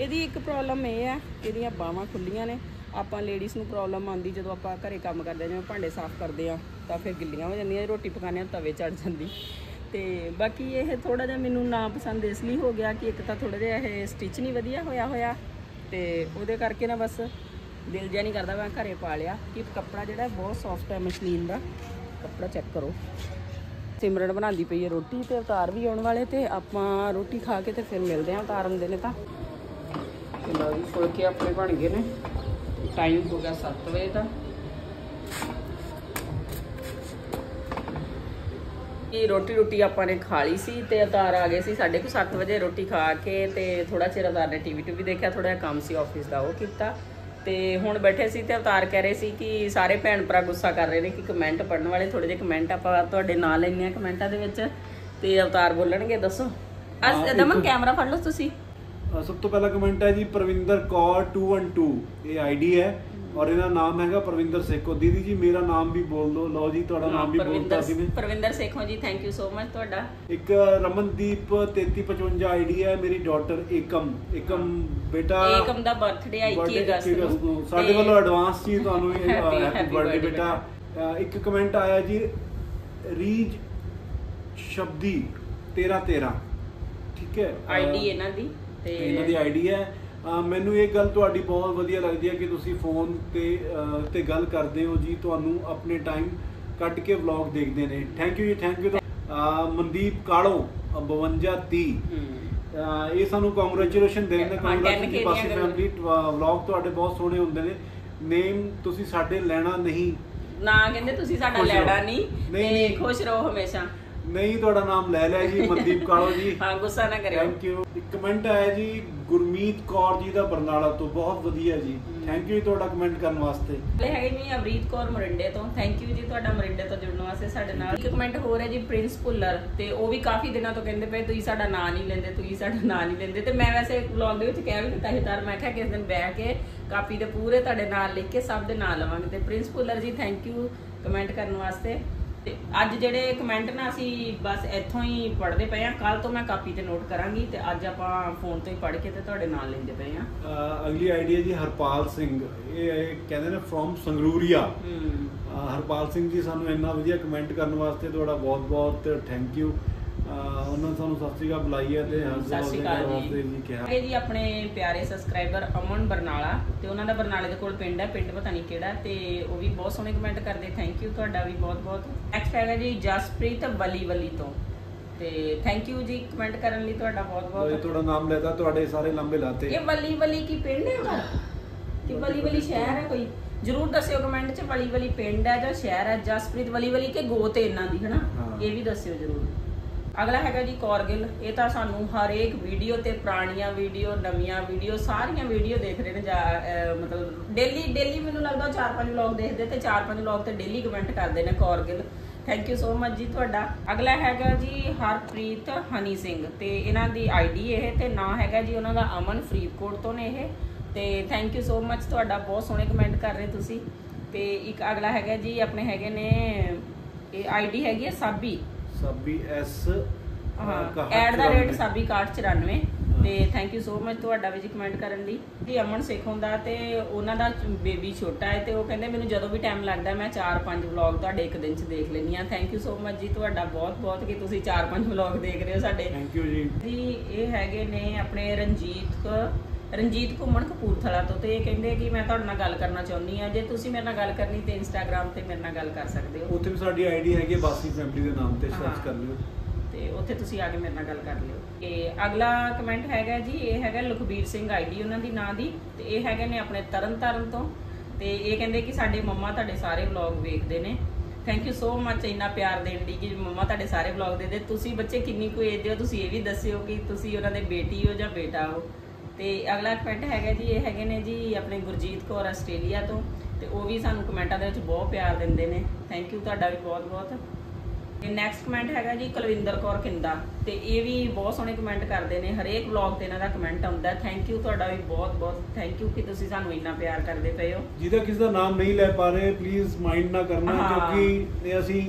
ਇਹਦੀ ਇੱਕ ਪ੍ਰੋਬਲਮ ਇਹ ਆ ਕਿ ਇਹਦੀਆਂ ਬਾਹਾਂ ਖੁੱਲੀਆਂ ਨੇ। ਆਪਾਂ ਲੇਡੀਜ਼ ਨੂੰ ਪ੍ਰੋਬਲਮ ਆਉਂਦੀ ਜਦੋਂ ਆਪਾਂ ਘਰੇ ਕੰਮ ਕਰਦੇ ਹਾਂ ਜਿਵੇਂ ਭਾਂਡੇ ਸਾਫ਼ ਕਰਦੇ ਆ, ਤਾਂ ਫਿਰ ਗਿੱਲੀਆਂ ਹੋ ਜਾਂਦੀਆਂ, ਰੋਟੀ ਪਕਾਉਂਦੇ ਆ, ਤਵੇ ਚੜ ਜਾਂਦੀ। ਤੇ ਬਾਕੀ ਇਹ ਥੋੜਾ ਜਿਹਾ ਮੈਨੂੰ ਨਾ ਪਸੰਦ ਇਸ ਲਈ ਹੋ ਗਿਆ ਕਿ ਇੱਕ ਤਾਂ ਥੋੜਾ ਜਿਹਾ ਇਹ ਸਟਿਚ ਨਹੀਂ ਵਧੀਆ ਹੋਇਆ ਹੋਇਆ, ਤੇ ਉਹਦੇ ਕਰਕੇ ਨਾ ਬਸ ਦਿਲ ਜਿਹਾ ਨਹੀਂ ਕਰਦਾ ਮੈਂ ਘਰੇ ਪਾ ਲਿਆ ਕਿ ਕੱਪੜਾ ਜਿਹੜਾ ਬਹੁਤ ਸੌਫਟ ਹੈ ਮਸ਼ਲੀਨ ਦਾ। ਕੱਪੜਾ ਚੈੱਕ ਕਰੋ। ਸਿਮਰਨ ਬਣਾਉਂਦੀ ਪਈ ਹੈ ਰੋਟੀ ਤੇ ਉਤਾਰ ਵੀ ਆਉਣ ਵਾਲੇ ਤੇ ਆਪਾਂ ਰੋਟੀ ਖਾ ਕੇ ਤੇ ਫਿਰ ਮਿਲਦੇ ਆਂ ਉਤਾਰਨ ਦੇ ਨੇ ਤਾਂ। ਤੇ ਲਓ ਜੀ ਫੁਲਕੇ ਆਪਣੇ ਬਣ ਗਏ ਨੇ। ਟਾਈਮ ਹੋ ਗਿਆ 7 ਵਜੇ ਦਾ। ਇਹ ਰੋਟੀ ਰੋਟੀ ਆਪਾਂ ਨੇ ਖਾ ਲਈ ਸੀ ਤੇ ਅਵਤਾਰ ਆ ਗਏ ਸੀ ਸਾਡੇ ਕੋ 7 ਵਜੇ ਰੋਟੀ ਖਾ ਕੇ ਤੇ ਥੋੜਾ ਚਿਰ ਅਵਤਾਰ ਨੇ ਟੀਵੀ ਟੂਵੀ ਦੇਖਿਆ ਥੋੜਾ ਜਿਹਾ ਕੰਮ ਸੀ ਆਫਿਸ ਦਾ ਉਹ ਕੀਤਾ। ਤੇ ਹੁਣ ਬੈਠੇ ਸੀ ਤੇ ਅਵਤਾਰ ਕਹਿ ਰਹੇ ਸੀ ਕਿ ਸਾਰੇ ਭੈਣ ਭਰਾ ਗੁੱਸਾ ਕਰ ਰਹੇ ਨੇ ਕਿ ਕਮੈਂਟ ਪੜਨ ਵਾਲੇ ਥੋੜੇ ਜਿਹੇ ਕਮੈਂਟ ਆਪਾਂ ਤੁਹਾਡੇ ਨਾਂ ਲੈਣੇ ਆ ਕਮੈਂਟਾਂ ਦੇ ਵਿੱਚ। ਤੇ ਅਵਤਾਰ ਬੋਲਣਗੇ ਦੱਸੋ। ਅੱਜ ਦਮਨ ਕੈਮਰਾ ਫੜ ਲਓ ਤੁਸੀਂ। ਸਭ ਤੋਂ ਪਹਿਲਾ ਕਮੈਂਟ ਹੈ ਜੀ ਪ੍ਰਵਿੰਦਰ ਕੌਰ 212 ਇਹ ਆਈਡੀ ਹੈ ਔਰ ਇਹਦਾ ਨਾਮ ਹੈਗਾ ਪ੍ਰਵਿੰਦਰ ਸੇਖੋ। ਦੀਦੀ ਜੀ ਮੇਰਾ ਨਾਮ ਵੀ ਬੋਲ ਦਿਓ। ਲਓ ਜੀ ਤੁਹਾਡਾ ਨਾਮ ਵੀ ਬੋਲਤਾ ਸੀ ਨੇ ਪਰਵਿੰਦਰ ਸੇਖੋਂ ਜੀ ਥੈਂਕ ਯੂ ਸੋ ਮਚ ਤੁਹਾਡਾ। ਇੱਕ ਰਮਨਦੀਪ 3355 ਆਈਡੀ ਹੈ ਮੇਰੀ ਡਾਟਰ ਏਕਮ। ਏਕਮ ਬੇਟਾ ਏਕਮ ਦਾ ਬਰਥਡੇ ਆ 21 birthday ਅਗਸਤ ਨੂੰ। ਸਾਡੇ ਵੱਲੋਂ ਐਡਵਾਂਸ ਜੀ ਤੁਹਾਨੂੰ ਹੈਪੀ ਬਰਥਡੇ ਬੇਟਾ। ਇੱਕ ਕਮੈਂਟ ਆਇਆ ਜੀ ਰੀਜ ਸ਼ਬਦੀ 13 13 ਠੀਕ ਹੈ? ਆਈਡੀ ਇਹਨਾਂ ਦੀ। ਤੇ ਇਹਨਾਂ ਦੀ ਆਈਡੀ ਹੈ। ਮੈਨੂੰ ਇਹ ਗੱਲ ਤੁਹਾਡੀ ਬਹੁਤ ਵਧੀਆ ਲੱਗਦੀ ਹੈ ਕਿ ਤੁਸੀਂ ਫੋਨ ਤੇ ਤੇ ਗੱਲ ਕਰਦੇ ਹੋ ਜੀ। ਤੁਹਾਨੂੰ ਆਪਣੇ ਟਾਈਮ ਕੱਢ ਕੇ ਵਲੌਗ ਦੇਖਦੇ ਨੇ। ਥੈਂਕ ਯੂ ਜੀ ਥੈਂਕ ਯੂ ਮਨਦੀਪ ਕਾਲੋ 5230 ਹਮ, ਅਹ, ਇਹ ਸਾਨੂੰ ਕੰਗ੍ਰੈਚੁਲੇਸ਼ਨ ਦੇ ਨੇ ਹਾਂ, 10K ਦੀਆਂ ਪਾਸੀ। ਫੈਮਿਲੀ ਵਲੌਗ ਤੁਹਾਡੇ ਬਹੁਤ ਸੋਹਣੇ ਹੁੰਦੇ ਨੇ। ਨੇਮ ਤੁਸੀਂ ਸਾਡੇ ਲੈਣਾ ਨਹੀਂ। ਨਾ ਕਹਿੰਦੇ ਤੁਸੀਂ ਸਾਡਾ। ਲੈਣਾ ਨਹੀਂ। ਤੇ। ਖੁਸ਼ ਰਹੋ ਹਮੇਸ਼ਾ। ਨਹੀਂ ਤੁਹਾਡਾ ਨਾਮ ਲੈ ਲਿਆ ਜੀ ਮਨਦੀਪ ਕਾਲੋ ਜੀ। ਹਾਂ ਗੁੱਸਾ ਨਾ ਕਰਿਓ। ਥੈਂਕ ਯੂ ਇੱਕ ਕਮੈਂਟ ਆਇਆ ਜੀ ਗੁਰਮੀਤ ਕੌਰ ਜੀ ਦਾ ਬਰਨਾਲਾ ਤੋਂ। ਬਹੁਤ ਵਧੀਆ ਜੀ। ਥੈਂਕ ਯੂ ਤੁਹਾਡਾ ਕਮੈਂਟ ਕਰਨ ਵਾਸਤੇ। ਲੈ ਹੈਗੇ ਜੀ ਅਮਰੀਤ ਕੌਰ ਮਰਿੰਡੇ ਤੋਂ। ਥੈਂਕ ਯੂ ਜੀ ਤੁਹਾਡਾ ਮਰਿੰਡੇ ਤੋਂ ਜੁੜਨ ਵਾਸਤੇ ਸਾਡੇ ਨਾਲ। ਇੱਕ ਕਮੈਂਟ ਹੋਰ ਹੈ ਜੀ ਪ੍ਰਿੰਸ ਭੁੱਲਰ। ਤੇ ਉਹ ਵੀ ਕਾਫੀ ਦਿਨਾਂ ਤੋਂ ਕਹਿੰਦੇ ਪਏ ਤੁਸੀਂ ਸਾਡਾ ਨਾਂ ਨਹੀਂ ਲੈਂਦੇ ਤੁਸੀਂ ਸਾਡਾ ਨਾਂ ਨਹੀਂ ਲੈਂਦੇ। ਤੇ ਮੈਂ ਵੈਸੇ ਵਲੌਗ ਦੇ ਵਿੱਚ ਕਹਿ ਵੀ ਦਿੱਤਾ ਸੀ ਤਾਰ ਮੈਂ ਕਿਹਾ ਕਿਸ ਦਿਨ ਬਹਿ ਕੇ ਕਾਪੀ ਦੇ ਪੂਰੇ ਤੁਹਾਡੇ ਨਾਲ ਲਿਖ ਕੇ ਸਭ ਦੇ ਨਾਂ ਲਵਾਂਗੇ। ਤੇ ਪ੍ਰਿੰਸ ਭੁੱਲਰ ਜੀ ਥੈਂਕ ਯੂ ਕਮੈਂਟ ਕਰਨ ਵਾਸਤੇ। ਤੇ ਅੱਜ ਜਿਹੜੇ ਕਮੈਂਟ ਨਾ ਅਸੀਂ ਬਸ ਇੱਥੋਂ ਹੀ ਪੜ੍ਹਦੇ ਪਏ ਆ ਕੱਲ ਤੋਂ ਮੈਂ ਕਾਪੀ ਤੇ ਨੋਟ ਕਰਾਂਗੀ ਤੇ ਅੱਜ ਆਪਾਂ ਫੋਨ ਤੋਂ ਹੀ ਪੜ੍ਹ ਕੇ ਤੇ ਤੁਹਾਡੇ ਨਾਲ ਲੈਂਦੇ ਪਏ ਆ ਅਗਲੀ ਆਈਡੀ ਹੈ ਜੀ ਹਰਪਾਲ ਸਿੰਘ। ਇਹ ਕਹਿੰਦੇ ਨੇ ਫਰੋਮ ਸੰਗਰੂਰੀਆ। ਹਰਪਾਲ ਸਿੰਘ ਜੀ ਸਾਨੂੰ ਇੰਨਾ ਵਧੀਆ ਕਮੈਂਟ ਕਰਨ ਵਾਸਤੇ ਤੁਹਾਡਾ ਬਹੁਤ ਬਹੁਤ ਥੈਂਕ ਯੂ ਉਹਨਾਂ ਸਾਨੂੰ ਸਤਿ ਸ਼੍ਰੀ ਅਕਾਲ ਬੁਲਾਈ ਹੈ ਤੇ ਸਤਿ ਸ਼੍ਰੀ ਅਕਾਲ ਜੀ। ਜੀ। ਕਿਹਾ ਇਹ ਜੀ ਆਪਣੇ ਪਿਆਰੇ ਸਬਸਕ੍ਰਾਈਬਰ ਅਮਨ ਬਰਨਾਲਾ ਤੇ ਉਹਨਾਂ ਦਾ ਬਰਨਾਲੇ ਦੇ ਕੋਲ ਪਿੰਡ ਹੈ ਪਿੰਡ ਪਤਾ ਨਹੀਂ ਕਿਹੜਾ ਤੇ ਉਹ ਵੀ ਬਹੁਤ ਸੋਹਣੇ ਕਮੈਂਟ ਕਰਦੇ ਥੈਂਕ ਯੂ ਤੁਹਾਡਾ ਵੀ ਬਹੁਤ ਬਹੁਤ। ਨੈਕਸਟ ਹੈਗਾ ਜੀ ਜਸਪ੍ਰੀਤ ਬਲੀ ਬਲੀ ਤੋਂ ਤੇ ਥੈਂਕ ਯੂ ਜੀ ਕਮੈਂਟ ਕਰਨ ਲਈ ਤੁਹਾਡਾ ਬਹੁਤ ਬਹੁਤ। ਤੁਹਾਡਾ ਨਾਮ ਲੈਤਾ ਤੁਹਾਡੇ ਸਾਰੇ ਲੰਬੇ ਲਾਤੇ। ਇਹ ਬਲੀ ਬਲੀ ਕੀ ਪਿੰਡ ਹੈਗਾ ਕਿ ਬਲੀ ਬਲੀ ਸ਼ਹਿਰ ਹੈ ਕੋਈ? ਜਰੂਰ ਦੱਸਿਓ ਕਮੈਂਟ 'ਚ ਬਲੀ ਬਲੀ ਪਿੰਡ ਹੈ ਜਾਂ ਸ਼ਹਿਰ ਹੈ ਜਸਪ੍ਰੀਤ ਬਲੀ ਬਲੀ ਕੇ ਗੋਤ ਹੈ ਇਹਨਾਂ ਦੀ ਹਨਾ? ਹਾਂ। ਇਹ ਵੀ ਦੱਸਿਓ ਜਰੂਰ। ਅਗਲਾ ਹੈਗਾ ਜੀ ਕੋਰਗਿਲ। ਇਹ ਤਾਂ ਸਾਨੂੰ ਹਰੇਕ ਵੀਡੀਓ ਤੇ ਪੁਰਾਣੀਆਂ ਵੀਡੀਓ, ਨਵੀਆਂ ਵੀਡੀਓ, ਸਾਰੀਆਂ ਵੀਡੀਓ ਦੇਖ ਰਹੇ ਨੇ ਜਾਂ ਮਤਲਬ ਡੇਲੀ ਡੇਲੀ ਮੈਨੂੰ ਲੱਗਦਾ ਉਹ ਚਾਰ ਪੰਜ ਵਲੌਗ ਦੇਖਦੇ ਤੇ ਚਾਰ ਪੰਜ ਵਲੌਗ ਤੇ ਡੇਲੀ ਕਮੈਂਟ ਕਰਦੇ ਨੇ ਕੋਰਗਿਲ। ਥੈਂਕ ਯੂ ਸੋ ਮਚ ਜੀ ਤੁਹਾਡਾ। ਅਗਲਾ ਹੈਗਾ ਜੀ ਹਰਪ੍ਰੀਤ ਹਨੀ ਸਿੰਘ ਤੇ ਇਹਨਾਂ ਦੀ ਆਈਡੀ ਇਹ ਤੇ ਨਾਂ ਹੈਗਾ ਜੀ ਉਹਨਾਂ ਦਾ ਅਮਨ ਫਰੀਦਕੋਟ ਤੋਂ ਨੇ ਇਹ। ਤੇ ਥੈਂਕ ਯੂ ਸੋ ਮਚ ਤੁਹਾਡਾ, ਬਹੁਤ ਸੋਹਣੇ ਕਮੈਂਟ ਕਰ ਰਹੇ ਤੁਸੀਂ। ਤੇ ਇੱਕ ਅਗਲਾ ਹੈਗਾ ਜੀ, ਆਪਣੇ ਹੈਗੇ ਨੇ, ਇਹ ਆਈਡੀ ਹੈਗੀ ਹੈ ਸਾਬੀ। ਸਾਬੀ ਐਸ ਐਡ ਦਾ ਰੇਟ ਸਾਬੀ 6194 ਤੇ ਥੈਂਕ ਯੂ ਸੋ ਮਚ ਤੁਹਾਡਾ ਵੀ ਜੀ ਕਮੈਂਟ ਕਰਨ ਲਈ ਜੀ ਅਮਨ ਸੇਖ ਹੁੰਦਾ ਤੇ ਉਹਨਾਂ ਦਾ ਬੇਬੀ ਛੋਟਾ ਹੈ ਤੇ ਉਹ ਕਹਿੰਦੇ ਮੈਨੂੰ ਜਦੋਂ ਵੀ ਟਾਈਮ ਲੱਗਦਾ ਮੈਂ 4-5 ਵਲੌਗ ਤੁਹਾਡੇ ਇੱਕ ਦਿਨ ਚ ਦੇਖ ਲੈਂਦੀ ਆ ਥੈਂਕ ਯੂ ਸੋ ਮਚ ਜੀ ਤੁਹਾਡਾ ਬਹੁਤ ਬਹੁਤ ਕਿ ਤੁਸੀਂ 4-5 ਵਲੌਗ ਦੇਖ ਰਹੇ ਹੋ ਸਾਡੇ। ਥੈਂਕ ਯੂ ਜੀ। ਜੀ ਇਹ ਹੈਗੇ ਨੇ ਆਪਣੇ ਰਣਜੀਤ ਕ- ਰਣਜੀਤ ਘੁੰਮਣ ਕਪੂਰਥਲਾ ਤੋਂ ਤੇ ਇਹ ਕਹਿੰਦੇ ਕਿ ਮੈਂ ਤੁਹਾਡੇ ਨਾਲ ਗੱਲ ਕਰਨਾ ਚਾਹੁੰਦੀ ਆ ਜੇ ਤੁਸੀਂ ਮੇਰੇ ਨਾਲ ਗੱਲ ਕਰਨੀ ਤੇ ਇੰਸਟਾਗ੍ਰam ਤੇ ਮੇਰੇ ਨਾਲ ਗੱਲ ਕਰ ਸਕਦੇ ਹੋ। ਉੱਥੇ ਵੀ ਸਾਡੀ ਆਈਡੀ ਹੈਗੀ ਬਾਸੀ ਫੈਮਿਲੀ ਦੇ ਨਾਮ ਤੇ ਸਰਚ। ਕਰ ਲਿਓ। ਤੇ ਉੱਥੇ ਤੁਸੀਂ ਆ ਕੇ ਮੇਰੇ ਨਾਲ ਗੱਲ ਕਰ ਲਿਓ। ਤੇ ਅਗਲਾ ਕਮੈਂਟ ਹੈਗਾ ਜੀ ਇਹ ਹੈਗਾ ਲਖਬੀਰ ਸਿੰਘ ਆਈਡੀ ਉਹਨਾਂ ਦੀ ਨਾਂ ਦੀ। ਤੇ ਇਹ ਹੈਗੇ ਨੇ ਆਪਣੇ ਤਰਨ ਤਾਰਨ ਤੋਂ। ਤੇ ਇਹ ਕਹਿੰਦੇ ਕਿ ਸਾਡੇ ਮੰਮਾ ਤੁਹਾਡੇ ਸਾਰੇ ਵਲੌਗ ਵੇਖਦੇ ਨੇ। ਥੈਂਕ ਯੂ ਸੋ ਮਚ ਇੰਨਾ ਪਿਆਰ ਦੇਣ ਲਈ ਕਿ ਮੰਮਾ ਤੁਹਾਡੇ ਸਾਰੇ ਵਲੌਗ ਦੇਖਦੇ ਤੁਸੀਂ ਬੱਚੇ ਕਿੰਨੀ ਕੁ ਏਜ ਦੇ ਹੋ? ਤੁਸੀਂ ਇਹ ਵੀ ਦੱਸਿਓ ਕਿ ਤੁਸੀਂ ਉਹਨਾਂ ਦੇ ਬੇਟੀ ਹੋ ਜਾਂ ਬੇਟਾ ਹੋ? ਤੇ ਅਗਲਾ ਕਮੈਂਟ ਹੈਗਾ ਜੀ ਇਹ ਹੈਗੇ ਨੇ ਜੀ ਆਪਣੇ ਗੁਰਜੀਤ ਕੌਰ ਆਸਟ੍ਰੇਲੀਆ ਤੋਂ ਤੇ ਉਹ ਵੀ ਸਾਨੂੰ ਕਮੈਂਟਾਂ ਦੇ ਵਿੱਚ ਬਹੁਤ ਪਿਆਰ ਦਿੰਦੇ ਨੇ। ਥੈਂਕ ਯੂ ਤੁਹਾਡਾ ਵੀ ਬਹੁਤ ਬਹੁਤ। ਤੇ ਨੈਕਸਟ ਕਮੈਂਟ ਹੈਗਾ ਜੀ ਕੁਲਵਿੰਦਰ ਕੌਰ ਕਿੰਦਾ। ਤੇ ਇਹ ਵੀ ਬਹੁਤ ਸੋਹਣੇ ਕਮੈਂਟ ਕਰਦੇ ਨੇ ਹਰੇਕ ਵਲੌਗ ਤੇ ਇਹਨਾਂ ਦਾ ਕਮੈਂਟ ਆਉਂਦਾ। ਥੈਂਕ ਯੂ ਤੁਹਾਡਾ ਵੀ ਬਹੁਤ ਬਹੁਤ। ਥੈਂਕ ਯੂ ਕਿ ਤੁਸੀਂ ਸਾਨੂੰ ਇੰਨਾ ਪਿਆਰ ਕਰਦੇ ਪਏ ਹੋ। ਜਿਹਦਾ ਕਿਸੇ ਦਾ ਨਾਮ ਨਹੀਂ ਲੈ ਪਾ ਰਹੇ ਪਲੀਜ਼ ਮਾਈਂਡ ਨਾ ਕਰਨਾ। ਕਿਉਂਕਿ ਅਸੀਂ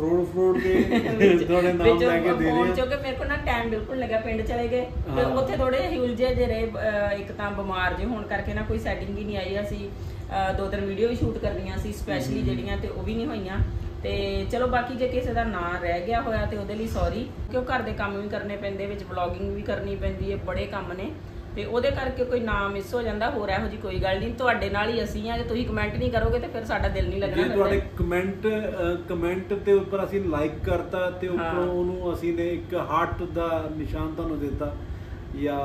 ਫਰੋਡ ਫਰੋਡ ਕੇ ਤੁਹਾਡੇ ਨਾਮ ਲੈ ਕੇ ਦੇ ਰਹੇ ਚੋਂ ਹਾਂ ਕਿ ਮੇਰੇ ਕੋਲ ਨਾ ਟਾਈਮ ਬਿਲਕੁਲ ਲੱਗਾ ਪਿੰਡ ਚਲੇ ਗਏ। ਤੇ। ਉੱਥੇ ਥੋੜੇ ਜਿਹੇ ਉਲਝੇ ਜਿਹੇ ਰਹੇ ਇੱਕ ਤਾਂ ਬਿਮਾਰ ਜੇ ਹੋਣ ਕਰਕੇ ਨਾ ਕੋਈ ਸੈਟਿੰਗ ਹੀ ਨਹੀਂ ਆਈ। ਅਸੀਂ ਦੋ ਤਿੰਨ ਵੀਡੀਓ ਵੀ ਸ਼ੂਟ ਕਰਨੀਆਂ ਸੀ ਸਪੈਸ਼ਲੀ। ਜਿਹੜੀਆਂ ਤੇ ਉਹ ਵੀ ਨਹੀਂ ਹੋਈਆਂ। ਤੇ ਚਲੋ ਬਾਕੀ ਜੇ ਕਿਸੇ ਦਾ ਨਾਂ ਰਹਿ ਗਿਆ ਹੋਇਆ ਤੇ ਉਹਦੇ ਲਈ ਸੌਰੀ ਕਿਉਂ ਘਰ ਦੇ ਕੰਮ ਵੀ ਕਰਨੇ ਪੈਂਦੇ ਵਿੱਚ ਵਲੌਗਿੰਗ ਵੀ ਕਰਨੀ ਪੈਂਦੀ ਹੈ ਬੜੇ ਕੰਮ ਨੇ। ਤੇ ਉਹਦੇ ਕਰਕੇ ਕੋਈ ਨਾਮ ਮਿਸ ਹੋ ਜਾਂਦਾ ਹੋਰ ਇਹੋ ਜੀ ਕੋਈ ਗੱਲ ਨਹੀਂ। ਤੁਹਾਡੇ ਨਾਲ ਹੀ ਅਸੀਂ ਆ ਜੇ ਤੁਸੀਂ ਕਮੈਂਟ ਨਹੀਂ ਕਰੋਗੇ ਤੇ ਫਿਰ ਸਾਡਾ ਦਿਲ ਨਹੀਂ ਲੱਗਣਾ ਜੇ ਤੁਹਾਡੇ ਤੇ- ਕਮੈਂਟ ਕਮੈਂਟ ਦੇ ਉੱਪਰ ਅਸੀਂ ਲਾਈਕ ਕਰਤਾ ਤੇ। ਉੱਪਰੋਂ ਉਹਨੂੰ ਅਸੀਂ ਨੇ ਇੱਕ ਹਾਰਟ ਦਾ ਨਿਸ਼ਾਨ ਤੁਹਾਨੂੰ ਦਿੱਤਾ। ਜਾਂ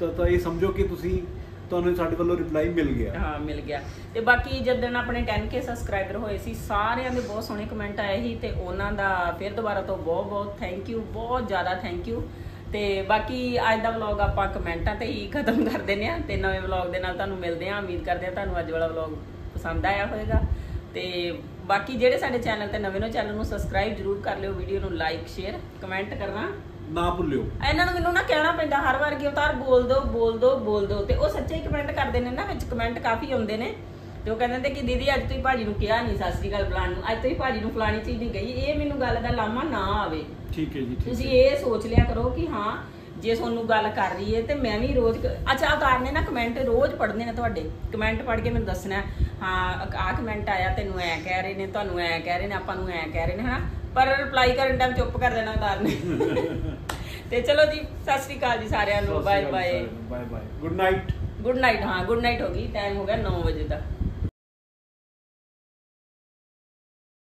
ਤਾਂ ਤਾਂ ਇਹ ਸਮਝੋ ਕਿ ਤੁਸੀਂ ਤੁਹਾਨੂੰ ਸਾਡੇ ਵੱਲੋਂ ਰਿਪਲਾਈ ਮਿਲ ਗਿਆ। ਹਾਂ ਮਿਲ ਗਿਆ। ਤੇ ਬਾਕੀ ਜਦੋਂ ਆਪਣੇ 10k ਸਬਸਕ੍ਰਾਈਬਰ ਹੋਏ ਸੀ ਸਾਰਿਆਂ ਦੇ ਬਹੁਤ ਸੋਹਣੇ ਕਮੈਂਟ ਆਏ ਸੀ ਤੇ ਉਹਨਾਂ ਦਾ ਫਿਰ ਦੁਬਾਰਾ ਤੋਂ ਬਹੁਤ ਬਹੁਤ ਥੈਂਕ ਯੂ ਬਹੁਤ ਜ਼ਿਆਦਾ ਥੈਂਕ ਯੂ ਤੇ ਬਾਕੀ ਅੱਜ ਦਾ ਵਲੌਗ ਆਪਾਂ ਕਮੈਂਟਾਂ ਤੇ ਹੀ ਖਤਮ ਕਰ ਦਿੰਦੇ ਆ ਤੇ ਨਵੇਂ ਵਲੌਗ ਦੇ ਨਾਲ ਤੁਹਾਨੂੰ ਮਿਲਦੇ ਆ ਉਮੀਦ ਕਰਦੇ ਆ ਤੁਹਾਨੂੰ ਅੱਜ ਵਾਲਾ ਵਲੌਗ ਪਸੰਦ ਆਇਆ ਹੋਵੇਗਾ। ਤੇ ਬਾਕੀ ਜਿਹੜੇ ਸਾਡੇ ਚੈਨਲ ਤੇ ਨਵੇਂ ਨੇ ਚੈਨਲ ਨੂੰ ਸਬਸਕ੍ਰਾਈਬ ਜਰੂਰ ਕਰ ਲਿਓ ਵੀਡੀਓ ਨੂੰ ਲਾਈਕ ਸ਼ੇਅਰ ਕਮੈਂਟ ਕਰਨਾ। ਨਾ ਭੁੱਲਿਓ। ਇਹਨਾਂ ਨੂੰ ਮੈਨੂੰ ਨਾ ਕਹਿਣਾ ਪੈਂਦਾ ਹਰ ਵਾਰ ਕਿ ਉਤਾਰ ਬੋਲ ਦੋ ਬੋਲ ਦੋ ਬੋਲ ਦੋ ਤੇ ਉਹ ਸੱਚੇ ਹੀ ਕਮੈਂਟ ਕਰਦੇ ਨੇ ਨਾ ਵਿੱਚ ਕਮੈਂਟ ਕਾਫੀ ਆਉਂਦੇ ਨੇ। ਤੇ ਉਹ ਕਹਿੰਦੇ ਨੇ ਕਿ ਦੀਦੀ ਅੱਜ ਤੁਸੀਂ ਭਾਜੀ ਨੂੰ ਕਿਹਾ ਨਹੀਂ ਸਤਿ ਸ੍ਰੀ ਅਕਾਲ ਬੁਲਾਉਣ ਨੂੰ। ਅੱਜ ਤੁਸੀਂ ਭਾਜੀ ਨੂੰ ਫਲਾਣੀ ਚੀਜ਼ ਨਹੀਂ ਗਈ ਇਹ ਮੈਨੂੰ ਗੱਲ ਦਾ ਲਾਮਾ ਨਾ ਆਵੇ। ਠੀਕ ਹੈ ਜੀ ਠੀਕ ਤੁਸੀਂ ਇਹ ਸੋਚ ਲਿਆ ਕਰੋ ਕਿ ਹਾਂ ਜੇ ਤੁਹਾਨੂੰ ਗੱਲ ਕਰ ਰਹੀ ਹੈ ਤੇ ਮੈਂ ਵੀ ਰੋਜ਼ ਅੱਛਾ ਉਤਾਰਨੇ ਨਾ ਕਮੈਂਟ ਰੋਜ਼ ਪੜ੍ਹਨੇ ਨੇ ਤੁਹਾਡੇ। ਕਮੈਂਟ ਪੜ੍ਹ ਕੇ ਮੈਨੂੰ ਦੱਸਣਾ ਹੈ, ਆਹ ਕਮੈਂਟ ਆਇਆ ਤੈਨੂੰ ਐ ਕਹਿ ਰਹੇ ਨੇ ਤੁਹਾਨੂੰ ਐ ਕਹਿ ਰਹੇ ਨੇ ਆਪਾਂ ਨੂੰ ਐ ਕਹਿ ਰਹੇ ਨੇ ਹਨਾ? ਪਰ ਰਿਪਲਾਈ ਕਰਨ ਟਾਈਮ ਚੁੱਪ ਕਰ ਦੇਣਾ ਉਤਾਰਨੇ ਤੇ ਚਲੋ ਜੀ ਸਤਿ ਸ੍ਰੀ ਅਕਾਲ ਜੀ ਸਾਰਿਆਂ ਨੂੰ bye bye bye bye good night good night ਹਾਂ ਗੁੱਡ ਨਾਈਟ ਹੋ ਗਈ ਟਾਈਮ ਹੋ ਗਿਆ 9 ਵਜੇ ਦਾ